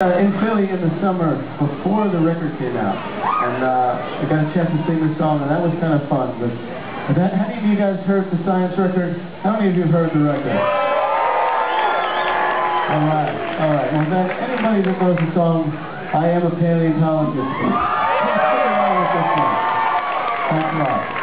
Uh, in Philly in the summer before the record came out, and uh, I got a chance to sing this song, and that was kind of fun. But, that, how many of you guys heard the Science record? How many of you heard the record? All right, all right. Well, then anybody that knows the song, "I Am a Paleontologist," sing along with this one. Thanks a lot.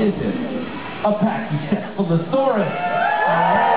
is it? A pachycephalosaurus.